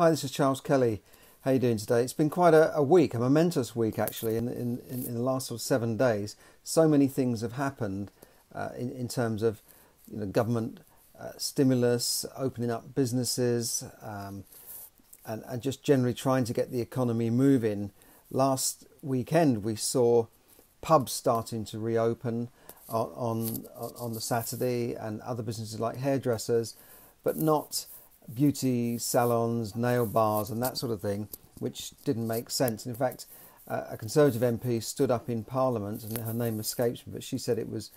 Hi, this is Charles Kelly. How are you doing today? It's been quite a, a week, a momentous week actually. In, in, in the last sort of seven days, so many things have happened uh, in, in terms of you know, government uh, stimulus, opening up businesses, um, and, and just generally trying to get the economy moving. Last weekend, we saw pubs starting to reopen on, on, on the Saturday, and other businesses like hairdressers, but not beauty salons, nail bars, and that sort of thing, which didn't make sense. In fact, uh, a Conservative MP stood up in Parliament, and her name escapes me, but she said it was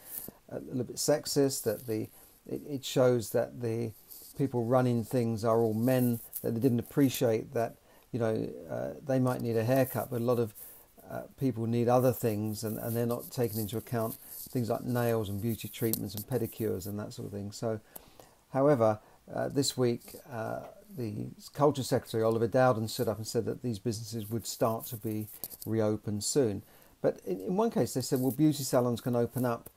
a little bit sexist. That the it, it shows that the people running things are all men. That they didn't appreciate that you know uh, they might need a haircut, but a lot of uh, people need other things, and, and they're not taking into account things like nails and beauty treatments and pedicures and that sort of thing. So, however, uh, this week, uh, the Culture Secretary Oliver Dowden stood up and said that these businesses would start to be reopened soon. But in, in one case, they said, well, beauty salons can open up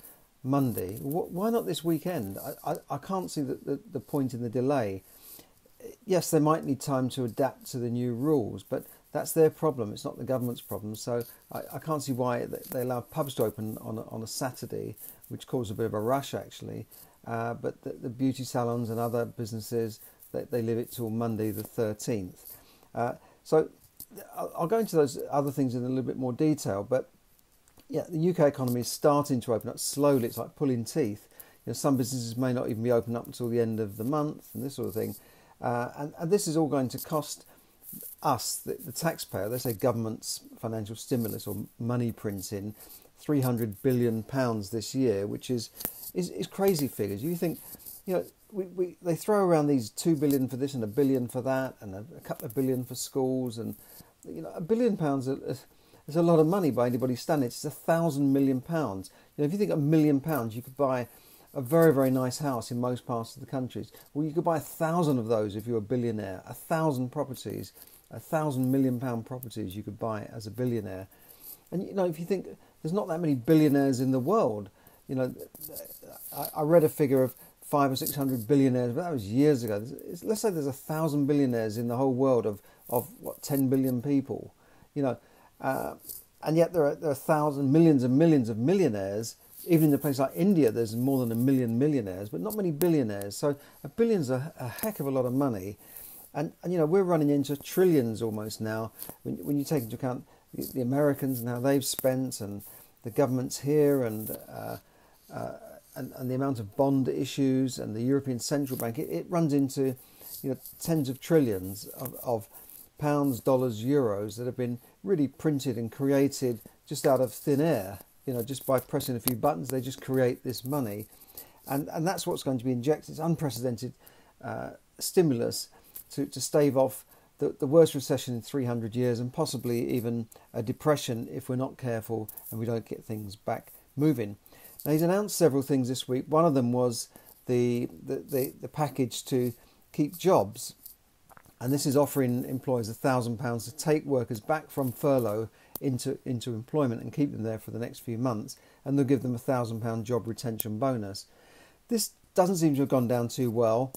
Monday. Why not this weekend? I, I, I can't see the, the, the point in the delay. Yes, they might need time to adapt to the new rules, but that's their problem. It's not the government's problem. So I, I can't see why they allow pubs to open on a, on a Saturday, which caused a bit of a rush actually, uh, but the, the, beauty salons and other businesses, they, they leave it till Monday the 13th. Uh, so I'll, I'll go into those other things in a little bit more detail, but yeah, the UK economy is starting to open up slowly. It's like pulling teeth. You know, some businesses may not even be open up until the end of the month and this sort of thing. Uh, and, and this is all going to cost us, the, the taxpayer, they say government's financial stimulus or money printing, 300 billion pounds this year, which is is, is crazy figures. You think, you know, we, we, they throw around these two billion for this and a billion for that, and a, a couple of billion for schools, and you know, a billion pounds is, is a lot of money by anybody's standards. It's a thousand million pounds. You know, if you think a million pounds, you could buy a very very nice house in most parts of the countries. Well, you could buy a thousand of those if you're a billionaire. A thousand properties, a thousand million pound properties you could buy as a billionaire. And you know, if you think there's not that many billionaires in the world, you know, I, read a figure of five or six hundred billionaires, but that was years ago. let's say there's a thousand billionaires in the whole world of, of what, 10 billion people, you know, uh, and yet there are, there are thousands, millions and millions of millionaires. Even in a place like India, there's more than a million millionaires, but not many billionaires. So a billion's a, a heck of a lot of money. And, and, you know, we're running into trillions almost now when, when you take into account the, Americans and how they've spent and the governments here and uh, uh, and, and, the amount of bond issues and the European Central Bank, it, it runs into you know tens of trillions of, of, pounds, dollars, euros that have been really printed and created just out of thin air. You know, just by pressing a few buttons, they just create this money, and and that's what's going to be injected. It's unprecedented uh, stimulus to, to stave off the, the worst recession in 300 years and possibly even a depression if we're not careful and we don't get things back moving. Now, he's announced several things this week. One of them was the, the, the, the package to keep jobs. And this is offering employers £1,000 to take workers back from furlough into, into employment and keep them there for the next few months. And they'll give them a £1,000 job retention bonus. This doesn't seem to have gone down too well.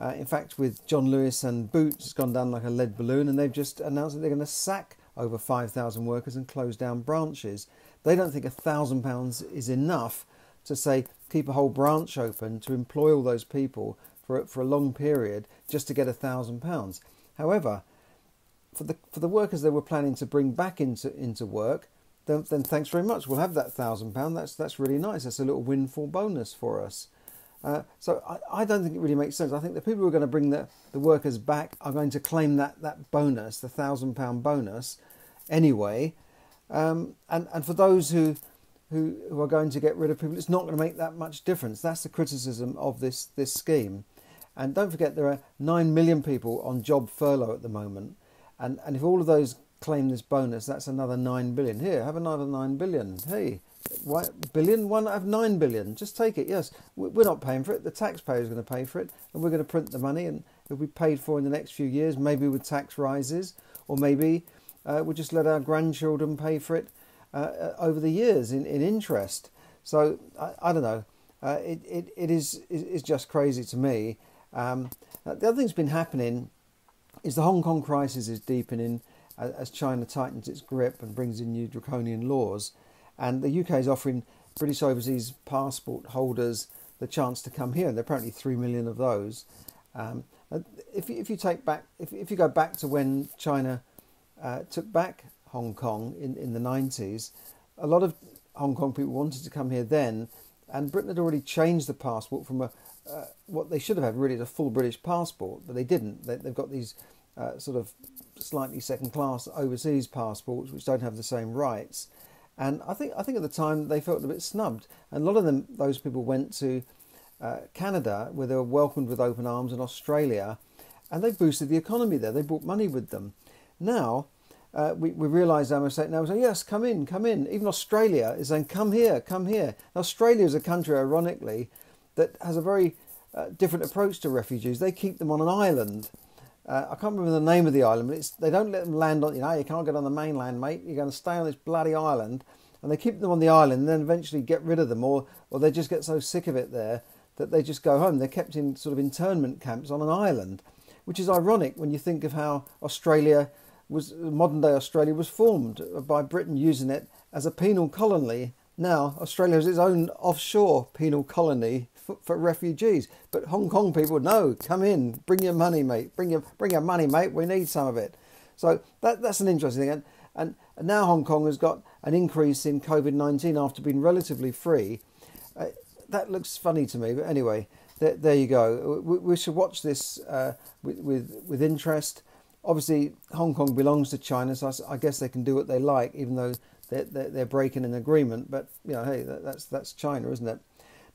Uh, in fact, with John Lewis and Boots, it's gone down like a lead balloon, and they've just announced that they're going to sack over 5,000 workers and close down branches. They don't think a thousand pounds is enough to say keep a whole branch open to employ all those people for for a long period just to get a thousand pounds. However, for the for the workers they were planning to bring back into into work, then, then thanks very much. We'll have that thousand pound. That's that's really nice. That's a little windfall bonus for us. Uh, so I, I, don't think it really makes sense. I think the people who are going to bring the, the workers back are going to claim that, that bonus, the thousand pound bonus, anyway. Um, and, and for those who, who, who are going to get rid of people, it's not going to make that much difference. That's the criticism of this, this scheme. And don't forget, there are 9 million people on job furlough at the moment. And, and if all of those claim this bonus, that's another 9 billion. Here, have another 9 billion. Hey, why, billion? Why not have 9 billion? Just take it, yes. We're not paying for it. The taxpayer is going to pay for it. And we're going to print the money and it'll be paid for in the next few years, maybe with tax rises, or maybe uh, we'll just let our grandchildren pay for it uh, uh, over the years in, in interest. So I, I don't know. Uh, it, it, it is is just crazy to me. Um, the other thing's been happening is the Hong Kong crisis is deepening as China tightens its grip and brings in new draconian laws, and the UK is offering British overseas passport holders the chance to come here. And there are apparently three million of those. Um, if you, if you take back, if, if you go back to when China uh, took back Hong Kong in, in the 90s, a lot of Hong Kong people wanted to come here then, and Britain had already changed the passport from a uh, what they should have had really is a full British passport, but they didn't. They, have got these uh, sort of slightly second class overseas passports which don't have the same rights. And I think I think at the time they felt a bit snubbed, and a lot of them those people went to uh, Canada where they were welcomed with open arms, and Australia, and they boosted the economy there. They brought money with them. Now uh, we, we realise our mistake now. We say, yes, come in, come in. Even Australia is saying, come here, come here. Australia is a country, ironically, that has a very uh, different approach to refugees. They keep them on an island. Uh, I can't remember the name of the island, but they don't let them land on, you know, you can't get on the mainland, mate. You're going to stay on this bloody island. And they keep them on the island and then eventually get rid of them, or, or they just get so sick of it there that they just go home. They're kept in sort of internment camps on an island, which is ironic when you think of how Australia was modern day Australia was formed by Britain using it as a penal colony. Now Australia has its own offshore penal colony for, for, refugees. But Hong Kong people, no, come in, bring your money, mate, bring your bring your money, mate. We need some of it. So that that's an interesting thing. And, and, now Hong Kong has got an increase in COVID nineteen after being relatively free. Uh, that looks funny to me, but anyway, there, there you go. We, we should watch this uh, with, with with interest obviously Hong Kong belongs to China, so I, guess they can do what they like, even though they're, they're, breaking an agreement. But you know, hey, that, that's that's China, isn't it?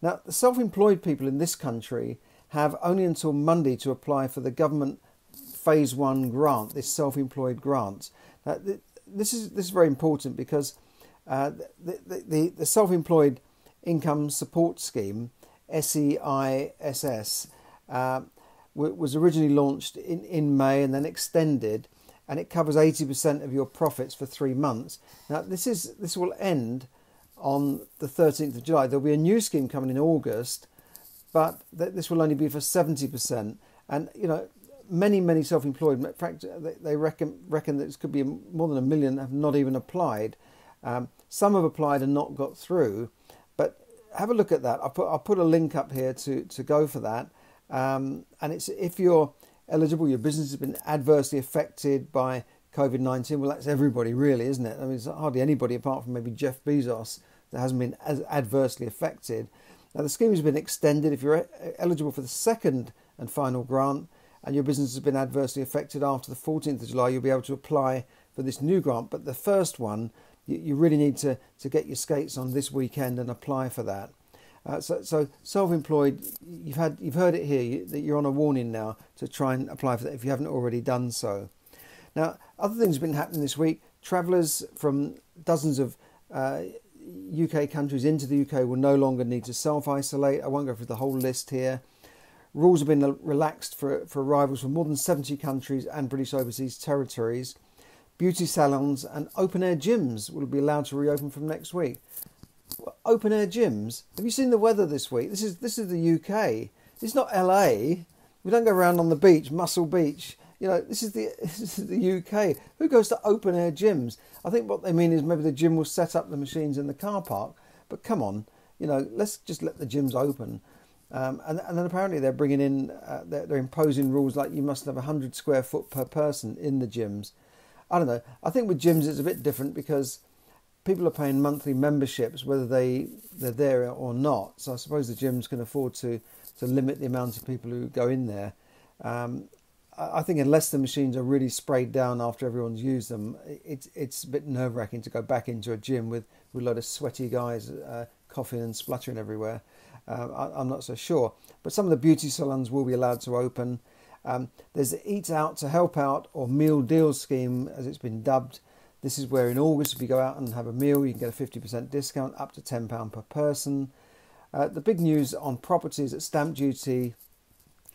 Now, the self-employed people in this country have only until Monday to apply for the government phase one grant, this self-employed grant. Now, this is this is very important because uh, the, the, the self-employed income support scheme, SEISS, uh, was originally launched in, in May and then extended, and it covers 80% of your profits for three months. Now, this is this will end on the 13th of July. There'll be a new scheme coming in August, but th- this will only be for 70%. And you know, many many self-employed, in fact, they reckon reckon that this could be more than a million have not even applied. Um, some have applied and not got through, but have a look at that. I'll put I'll put a link up here to to go for that. Um, and it's if you're eligible, your business has been adversely affected by COVID 19. Well, that's everybody, really, isn't it? I mean, it's hardly anybody apart from maybe Jeff Bezos that hasn't been as adversely affected. Now, the scheme has been extended. If you're eligible for the second and final grant and your business has been adversely affected after the 14th of July, you'll be able to apply for this new grant. But the first one, you, really need to, to get your skates on this weekend and apply for that. Uh, so, so self-employed, you've had, you've heard it here you, that you're on a warning now to try and apply for that if you haven't already done so. Now, other things have been happening this week. Travellers from dozens of uh, UK countries into the UK will no longer need to self-isolate. I won't go through the whole list here. Rules have been relaxed for, for arrivals from more than 70 countries and British overseas territories. Beauty salons and open air gyms will be allowed to reopen from next week open air gyms. Have you seen the weather this week? This is this is the UK. It's not LA. We don't go around on the beach, Muscle Beach. You know, this is the this is the UK. Who goes to open air gyms? I think what they mean is maybe the gym will set up the machines in the car park. But come on, you know, let's just let the gyms open. Um, and, and then apparently they're bringing in, uh, they're, they're imposing rules like you must have 100 square foot per person in the gyms. I don't know. I think with gyms it's a bit different because people are paying monthly memberships whether they they're there or not. So I suppose the gyms can afford to to limit the amount of people who go in there. Um, I think unless the machines are really sprayed down after everyone's used them, it's it's a bit nerve wracking to go back into a gym with, with a lot of sweaty guys uh, coughing and spluttering everywhere. Uh, I, am not so sure. But some of the beauty salons will be allowed to open. Um, there's the Eat Out to Help Out or Meal Deal scheme, as it's been dubbed. This is where in August, if you go out and have a meal, you can get a 50% discount up to £10 per person. Uh, the big news on properties that stamp duty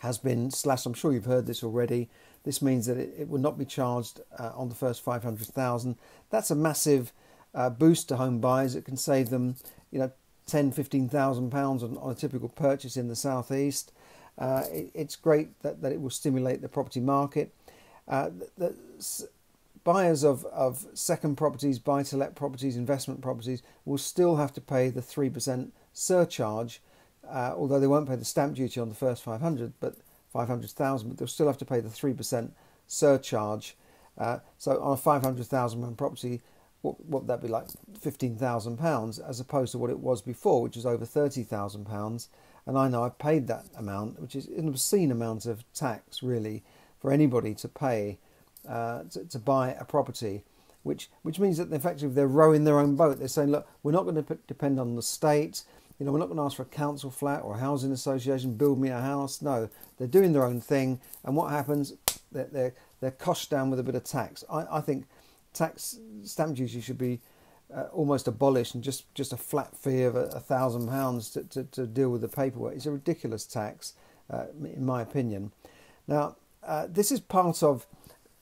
has been slashed. I'm sure you've heard this already. This means that it, it will not be charged uh, on the first 500,000. That's a massive uh, boost to home buyers. It can save them, you know, 10, 15,000 pounds on, on a typical purchase in the southeast. Uh, it, it's great that, that it will stimulate the property market. uh, the, the buyers of, of second properties, buy to let properties, investment properties will still have to pay the 3% surcharge, uh, although they won't pay the stamp duty on the first 500, but 500,000, but they'll still have to pay the 3% surcharge. Uh, so on a 500,000 pound property, what, what would that be like? £15,000 as opposed to what it was before, which was over £30,000. And I know I've paid that amount, which is an obscene amount of tax, really, for anybody to pay uh, to, to, buy a property, which which means that effectively they're rowing their own boat. They're saying, look, we're not going to depend on the state. You know, we're not going to ask for a council flat or a housing association build me a house. No, they're doing their own thing, and what happens? They're they're, they're coshed down with a bit of tax. I, I think tax stamp duty should be uh, almost abolished and just, just a flat fee of a, thousand pounds to, to, to, deal with the paperwork. It's a ridiculous tax, uh, in my opinion. Now, uh, this is part of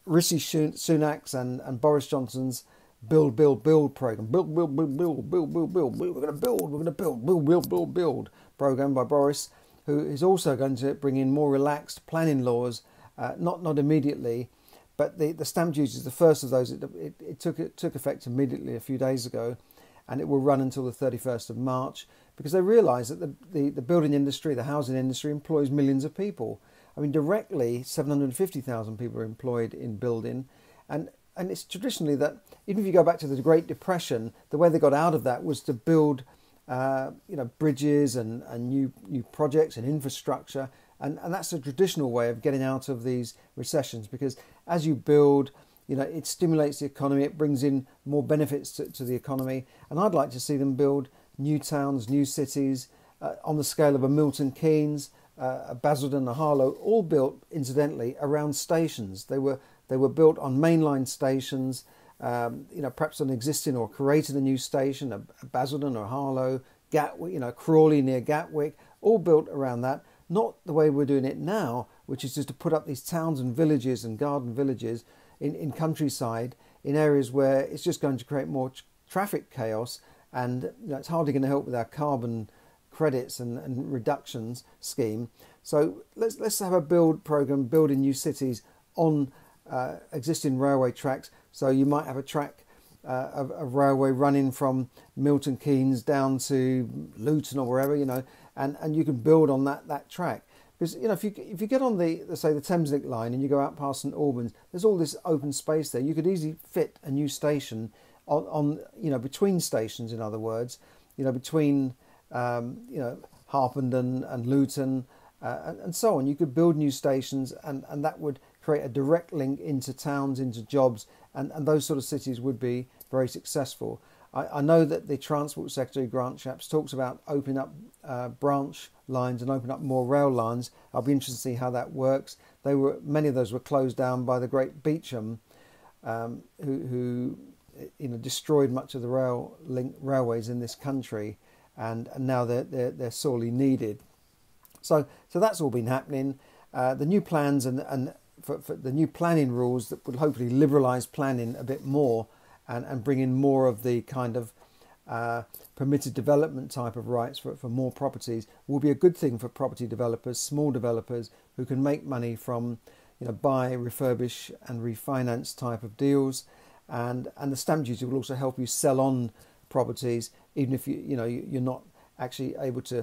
Rishi Sunak's and, and Boris Johnson's build, build, build program. Build, build, build, build, build, build, build. We're going to build, we're going to build, build, build, build, build program by Boris, who is also going to bring in more relaxed planning laws, uh, not not immediately, but the, the stamp duty is the first of those. It, it, it, took it took effect immediately a few days ago, and it will run until the 31st of March because they realise that the, the, the building industry, the housing industry, employs millions of people. I mean, directly, 750,000 people are employed in building, and and it's traditionally that even if you go back to the Great Depression, the way they got out of that was to build, uh, you know, bridges and, and new new projects and infrastructure, and and that's a traditional way of getting out of these recessions because as you build, you know, it stimulates the economy, it brings in more benefits to, to the economy, and I'd like to see them build new towns, new cities uh, on the scale of a Milton Keynes uh, Basildon and Harlow, all built incidentally around stations. They were they were built on mainline stations. Um, you know, perhaps an existing or created a new station, a, a Basildon or Harlow, Gatwick, you know, Crawley near Gatwick, all built around that. Not the way we're doing it now, which is just to put up these towns and villages and garden villages in, in countryside, in areas where it's just going to create more traffic chaos, and you know, it's hardly going to help with our carbon credits and, and reductions scheme. So let's let's have a build program building new cities on uh, existing railway tracks. So you might have a track uh, of, railway running from Milton Keynes down to Luton or wherever you know, and, and you can build on that that track. Because you know if you if you get on the say the Thameslink line and you go out past St Albans, there's all this open space there. You could easily fit a new station on, on you know between stations. In other words, you know between um, you know, Harpenden and Luton, uh, and, and, so on. You could build new stations, and, and that would create a direct link into towns, into jobs, and, and those sort of cities would be very successful. I, I know that the Transport Secretary Grant Shapps talks about opening up uh, branch lines and opening up more rail lines. I'll be interested to see how that works. They were many of those were closed down by the Great Beeching, um, who, who you know destroyed much of the rail link railways in this country and, and now they're, they're, they're sorely needed. So, so that's all been happening. Uh, the new plans and, and for, for, the new planning rules that will hopefully liberalise planning a bit more and, and bring in more of the kind of uh, permitted development type of rights for, for more properties will be a good thing for property developers, small developers who can make money from you know buy, refurbish and refinance type of deals, and and the stamp duty will also help you sell on properties, even if you you know you're not actually able to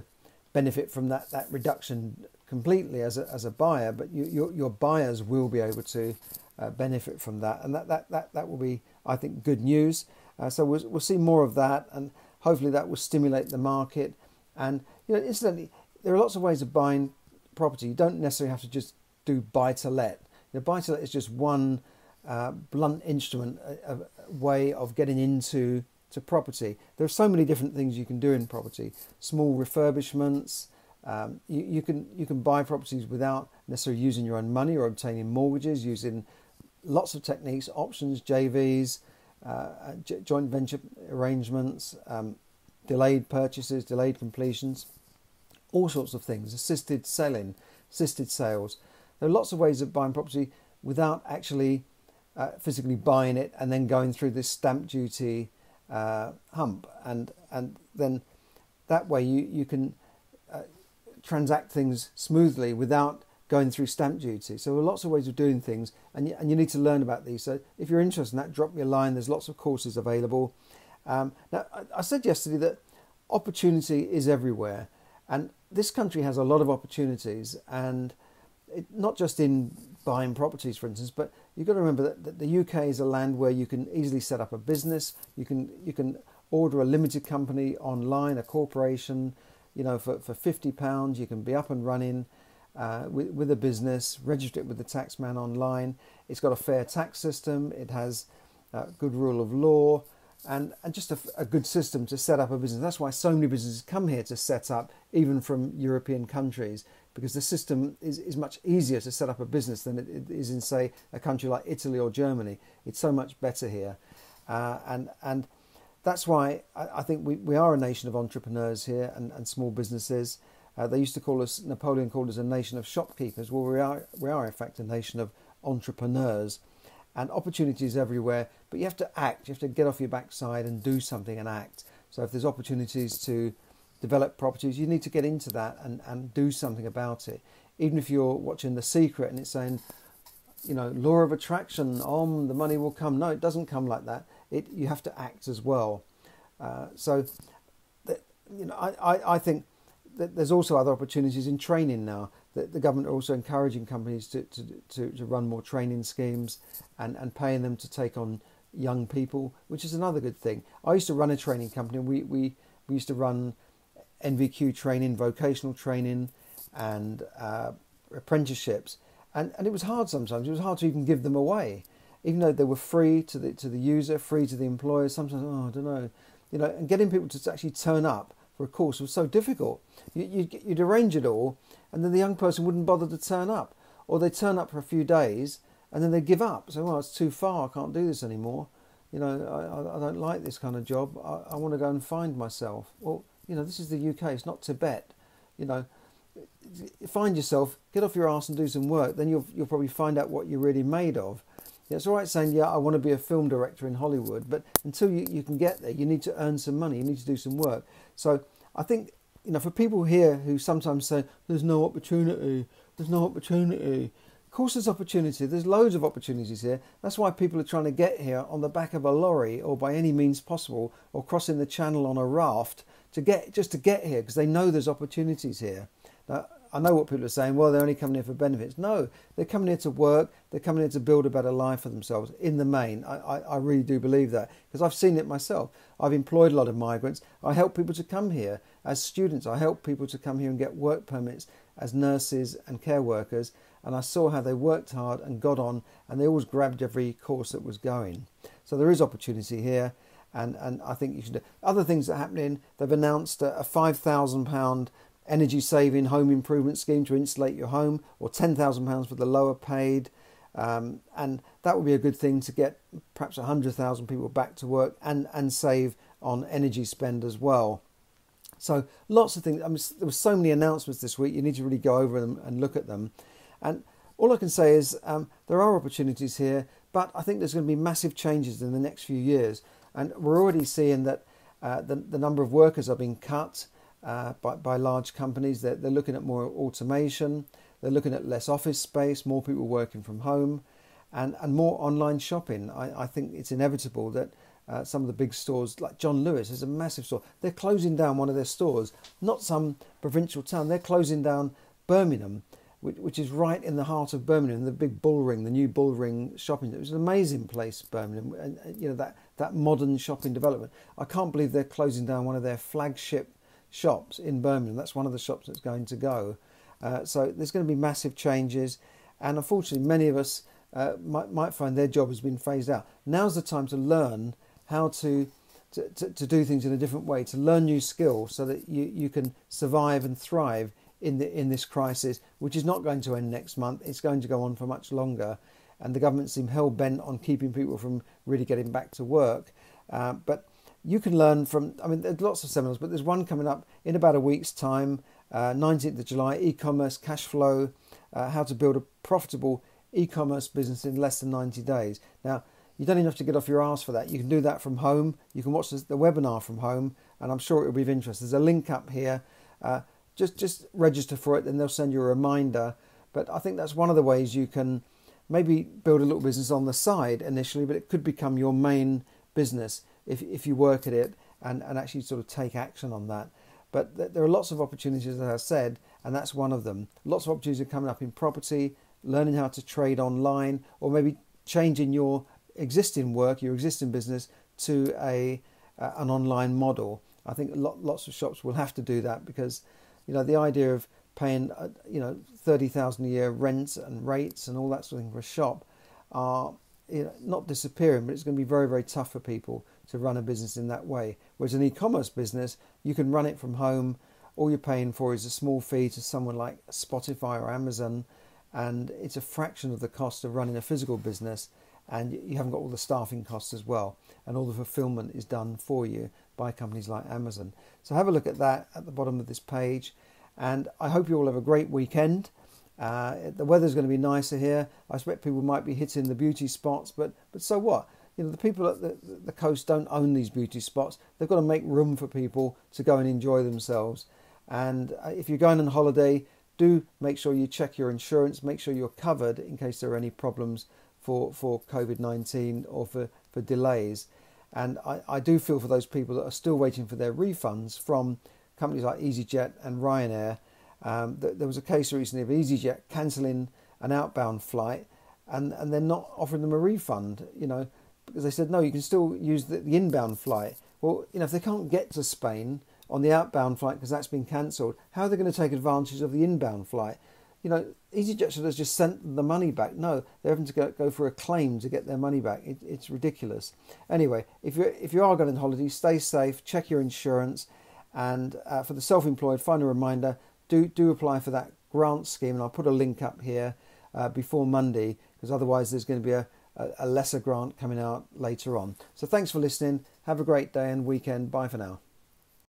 benefit from that, that reduction completely as a, as a buyer, but you, your, your buyers will be able to uh, benefit from that, and that, that, that, that will be, I think, good news. Uh, so we'll, we'll see more of that, and hopefully that will stimulate the market. And you know, incidentally, there are lots of ways of buying property. You don't necessarily have to just do buy to let. You know, buy to let is just one uh, blunt instrument, a, a way of getting into to property. There are so many different things you can do in property. Small refurbishments. Um, you, you, can you can buy properties without necessarily using your own money or obtaining mortgages, using lots of techniques, options, JVs, uh, joint venture arrangements, um, delayed purchases, delayed completions, all sorts of things. Assisted selling, assisted sales. There are lots of ways of buying property without actually uh, physically buying it and then going through this stamp duty uh, hump, and and then that way you you can uh, transact things smoothly without going through stamp duty. So there are lots of ways of doing things, and you, and you need to learn about these. So if you're interested in that, drop me a line. There's lots of courses available. Um, now, I, I said yesterday that opportunity is everywhere, and this country has a lot of opportunities, and it, not just in buying properties, for instance, but you've got to remember that, that the UK is a land where you can easily set up a business. You can you can order a limited company online, a corporation. You know, for, for fifty pounds, you can be up and running uh, with, with a business, register it with the taxman online. It's got a fair tax system. It has a good rule of law and, and just a, a, good system to set up a business. That's why so many businesses come here to set up, even from European countries, because the system is, is much easier to set up a business than it is in, say, a country like Italy or Germany. It's so much better here. Uh, and, and that's why I, I, think we, we are a nation of entrepreneurs here and, and small businesses. Uh, they used to call us, Napoleon called us a nation of shopkeepers. Well, we are, we are in fact a nation of entrepreneurs and opportunities everywhere, but you have to act. You have to get off your backside and do something and act. So if there's opportunities to develop properties, you need to get into that and, and do something about it. Even if you're watching The Secret and it's saying, you know, law of attraction, om, the money will come. No, it doesn't come like that. It you have to act as well. Uh, so, the, you know, I, I, I think that there's also other opportunities in training now the, the government are also encouraging companies to, to, to, to, run more training schemes and, and paying them to take on young people, which is another good thing. I used to run a training company. We, we, we used to run NVQ training, vocational training, and uh, apprenticeships. And, and it was hard sometimes. It was hard to even give them away, even though they were free to the, to the user, free to the employer. Sometimes, oh, I don't know. You know, and getting people to actually turn up for a course was so difficult. You, you'd, you'd arrange it all, and then the young person wouldn't bother to turn up, or they turn up for a few days and then they give up. So, well, it's too far. I can't do this anymore. You know, I, I don't like this kind of job. I, I want to go and find myself. Well, you know, this is the UK. It's not Tibet. You know, find yourself, get off your ass and do some work. Then you'll you'll probably find out what you're really made of. Yeah, it's all right saying, yeah, I want to be a film director in Hollywood, but until you, you can get there, you need to earn some money. You need to do some work. So I think you know, for people here who sometimes say there's no opportunity, there's no opportunity. Of course, there's opportunity. There's loads of opportunities here. That's why people are trying to get here on the back of a lorry or by any means possible, or crossing the channel on a raft to get just to get here because they know there's opportunities here. Now, I know what people are saying. Well, they're only coming here for benefits. No, they're coming here to work. They're coming here to build a better life for themselves. In the main, I, I, I really do believe that because I've seen it myself. I've employed a lot of migrants. I help people to come here as students. I help people to come here and get work permits as nurses and care workers. And I saw how they worked hard and got on, and they always grabbed every course that was going. So there is opportunity here, and, and I think you should do. Other things that are happening, they've announced a, a £5,000 energy saving home improvement scheme to insulate your home, or £10,000 for the lower paid. Um, and that would be a good thing to get perhaps 100,000 people back to work and, and save on energy spend as well. So lots of things. I mean, there were so many announcements this week. You need to really go over them and look at them. And all I can say is um, there are opportunities here, but I think there's going to be massive changes in the next few years. And we're already seeing that uh, the, the number of workers are being cut uh, by, by large companies. They're, they're looking at more automation, they're looking at less office space, more people working from home, and, and more online shopping. I, I think it's inevitable that uh, some of the big stores, like John Lewis, is a massive store. They're closing down one of their stores, not some provincial town. They're closing down Birmingham, which, which is right in the heart of Birmingham, the big bull ring, the new bull ring shopping. It was an amazing place, Birmingham, and, and you know that that modern shopping development. I can't believe they're closing down one of their flagship shops in Birmingham. That's one of the shops that's going to go. Uh, so there's going to be massive changes, and unfortunately, many of us uh, might, might find their job has been phased out. Now's the time to learn how to, to, to, to do things in a different way, to learn new skills so that you, you can survive and thrive in, the, in this crisis, which is not going to end next month. It's going to go on for much longer. And the government seem hell bent on keeping people from really getting back to work. Uh, but you can learn from, I mean, there's lots of seminars, but there's one coming up in about a week's time, uh, 19th of July, e commerce cash flow, uh, how to build a profitable e commerce business in less than 90 days. Now, you don't even have to get off your ass for that. You can do that from home. You can watch the, webinar from home, and I'm sure it will be of interest. There's a link up here. Uh, just just register for it, then they'll send you a reminder. But I think that's one of the ways you can maybe build a little business on the side initially, but it could become your main business if, if you work at it and, and actually sort of take action on that. But th- there are lots of opportunities, as I said, and that's one of them. Lots of opportunities are coming up in property, learning how to trade online, or maybe changing your existing work, your existing business, to a uh, an online model. I think lots of shops will have to do that because, you know, the idea of paying, uh, you know, thirty thousand a year rents and rates and all that sort of thing for a shop are you know, not disappearing, but it's going to be very, very tough for people to run a business in that way. Whereas an e-commerce business, you can run it from home. All you're paying for is a small fee to someone like Shopify or Amazon, and it's a fraction of the cost of running a physical business. And you haven't got all the staffing costs as well, and all the fulfillment is done for you by companies like Amazon. So have a look at that at the bottom of this page, and I hope you all have a great weekend. Uh, the weather's going to be nicer here. I expect people might be hitting the beauty spots, but but so what? You know, the people at the, the coast don't own these beauty spots. They've got to make room for people to go and enjoy themselves. And uh, if you're going on holiday, do make sure you check your insurance, make sure you're covered in case there are any problems for, for COVID 19 or for, for delays. And I, I do feel for those people that are still waiting for their refunds from companies like EasyJet and Ryanair um, there was a case recently of EasyJet cancelling an outbound flight and, and they're not offering them a refund, you know, because they said, no, you can still use the, the inbound flight. Well, you know, if they can't get to Spain on the outbound flight because that's been cancelled, how are they going to take advantage of the inbound flight? You know, EasyJet should have just sent the money back. No, they're having to go, go for a claim to get their money back. It, it's ridiculous. Anyway, if you if you are going on holiday, stay safe, check your insurance, and uh, for the self-employed, final reminder do do apply for that grant scheme, and I'll put a link up here uh, before Monday because otherwise there's going to be a, a lesser grant coming out later on. So thanks for listening. Have a great day and weekend. Bye for now.